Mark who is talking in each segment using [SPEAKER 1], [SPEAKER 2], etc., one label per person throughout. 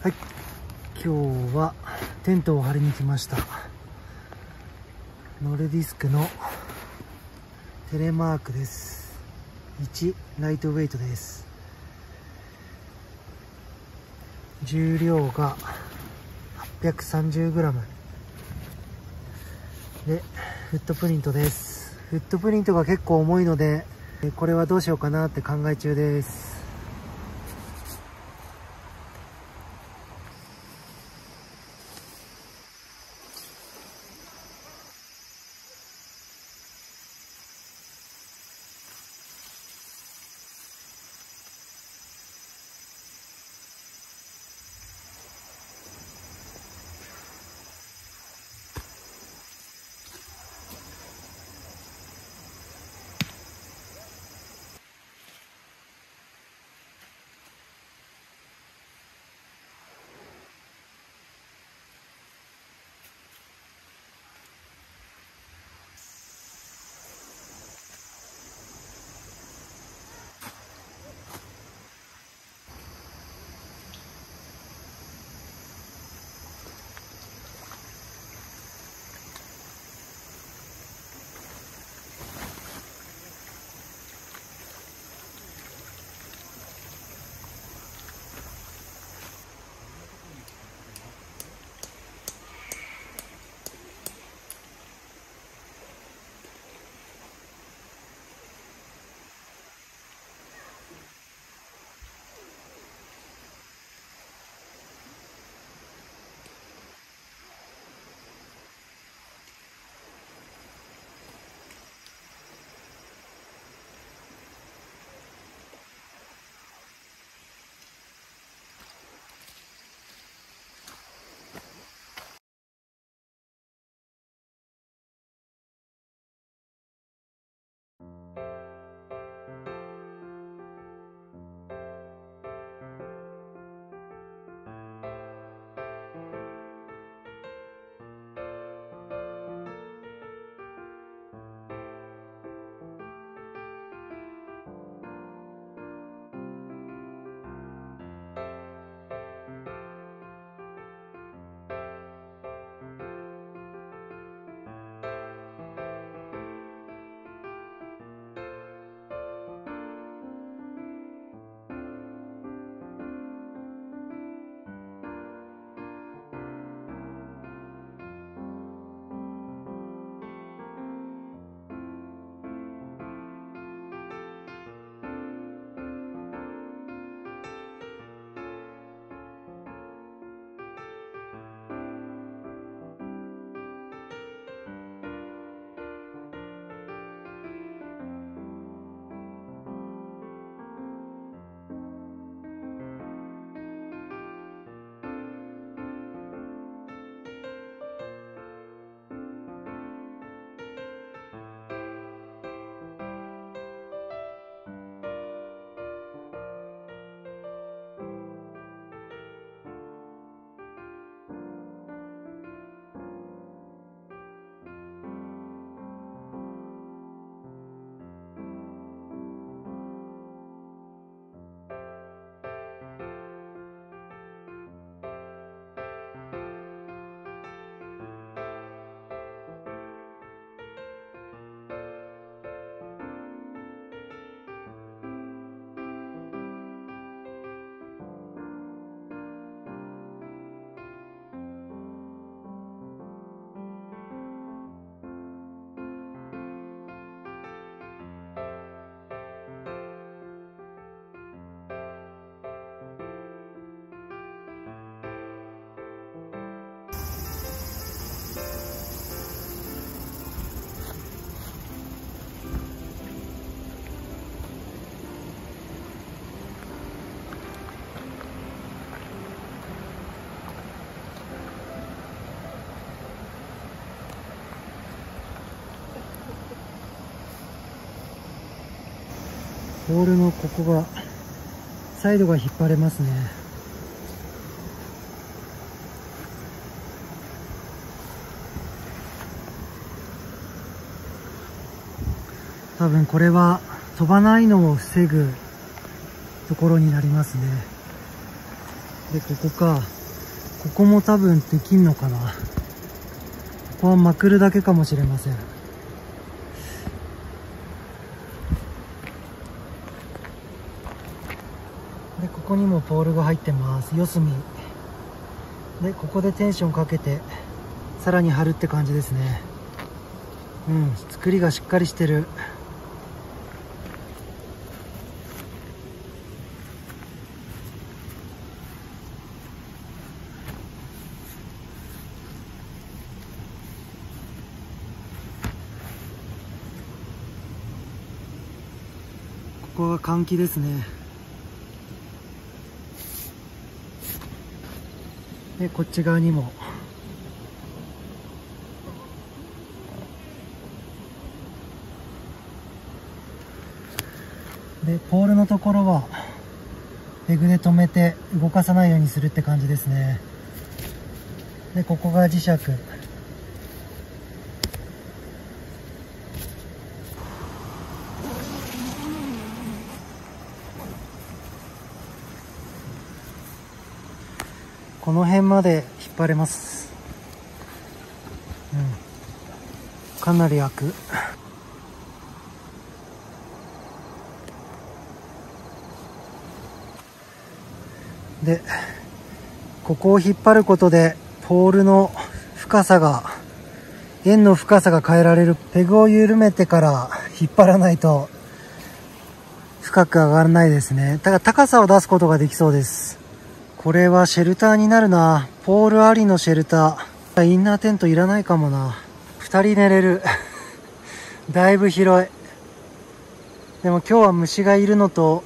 [SPEAKER 1] はい。今日はテントを張りに来ました。ノルディスクのテレマークです。1ライトウェイトです。重量が 830g でフットプリントです。フットプリントが結構重いのでこれはどうしようかなって考え中です。ボールのここがサイドが引っ張れますね。多分これは飛ばないのを防ぐところになりますね。でここか。ここも多分できんのかな。ここはまくるだけかもしれませんでここにもポールが入ってます。四隅。でここでテンションかけてさらに張るって感じですね。うん作りがしっかりしてる。ここが換気ですね。でこっち側にも。でポールのところはペグで止めて動かさないようにするって感じですね。でここが磁石。この辺まで引っ張れます。うん。かなり開く。でここを引っ張ることでポールの深さが円の深さが変えられる。ペグを緩めてから引っ張らないと深く上がらないですね。だから高さを出すことができそうです。これはシェルターになるな。ポールありのシェルター。インナーテントいらないかもな。2人寝れる。だいぶ広い。でも今日は虫がいるのと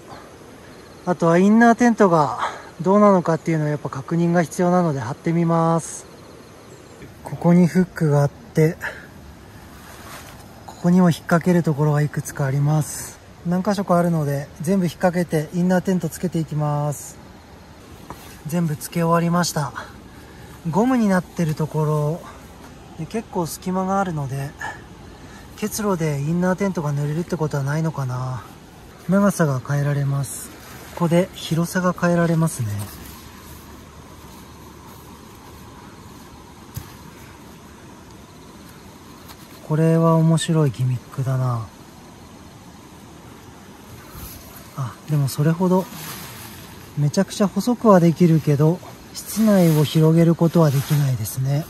[SPEAKER 1] あとはインナーテントがどうなのかっていうのをやっぱ確認が必要なので貼ってみます。ここにフックがあってここにも引っ掛けるところがいくつかあります。何箇所かあるので全部引っ掛けてインナーテントつけていきます。全部付け終わりました。ゴムになってるところ結構隙間があるので結露でインナーテントが濡れるってことはないのかな。長さが変えられます。ここで広さが変えられますね。これは面白いギミックだな。あでもそれほどめちゃくちゃ細くはできるけど室内を広げることはできないですね。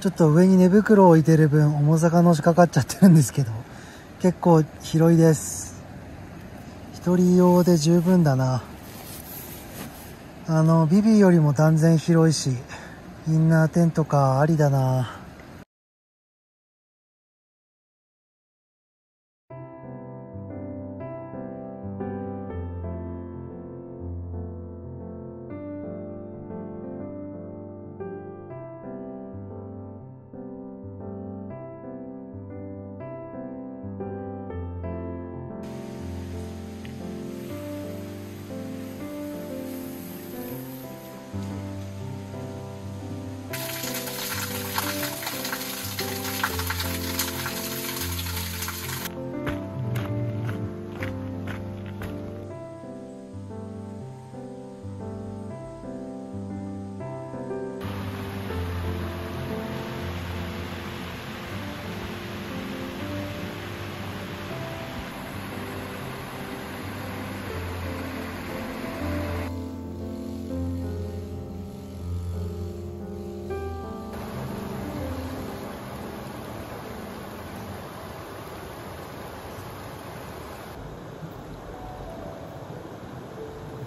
[SPEAKER 1] ちょっと上に寝袋を置いてる分重さがのしかかっちゃってるんですけど結構広いです。一人用で十分だな。あのビビーよりも断然広いしインナーテントかありだな。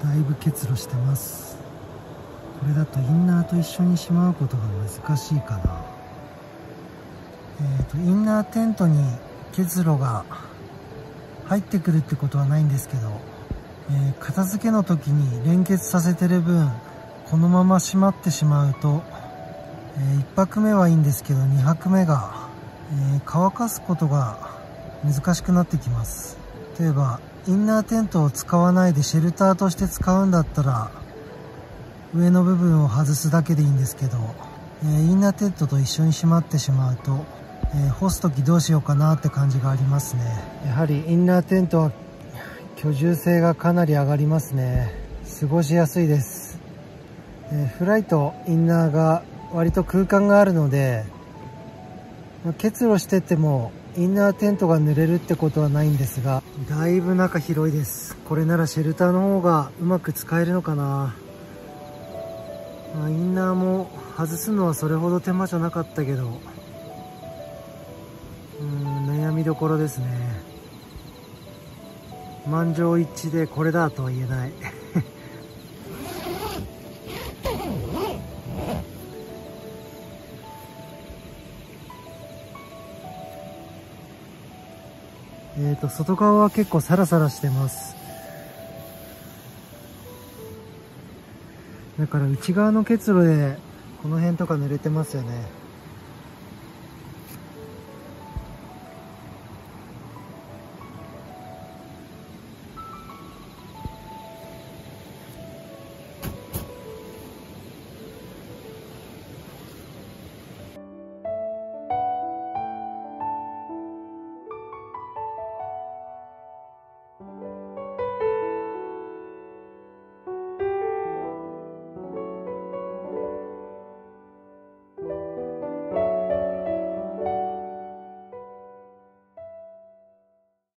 [SPEAKER 1] だいぶ結露してます。これだとインナーと一緒にしまうことが難しいかな。えっ、ー、とインナーテントに結露が入ってくるってことはないんですけど、えー、片付けの時に連結させてる分このまま閉まってしまうと、えー、1泊目はいいんですけど2泊目が、え乾かすことが難しくなってきます。例えばインナーテントを使わないでシェルターとして使うんだったら上の部分を外すだけでいいんですけど、えー、インナーテントと一緒に閉まってしまうと、えー、干す時どうしようかなって感じがありますね。やはりインナーテントは居住性がかなり上がりますね。過ごしやすいです、えー、フライトインナーが割と空間があるので結露しててもインナーテントが濡れるってことはないんですが。だいぶ中広いです。これならシェルターの方がうまく使えるのかな、まあ、インナーも外すのはそれほど手間じゃなかったけど。うん悩みどころですね。満場一致でこれだとは言えない。えっ、ー、と、外側は結構サラサラしてます。だから内側の結露で、この辺とか濡れてますよね。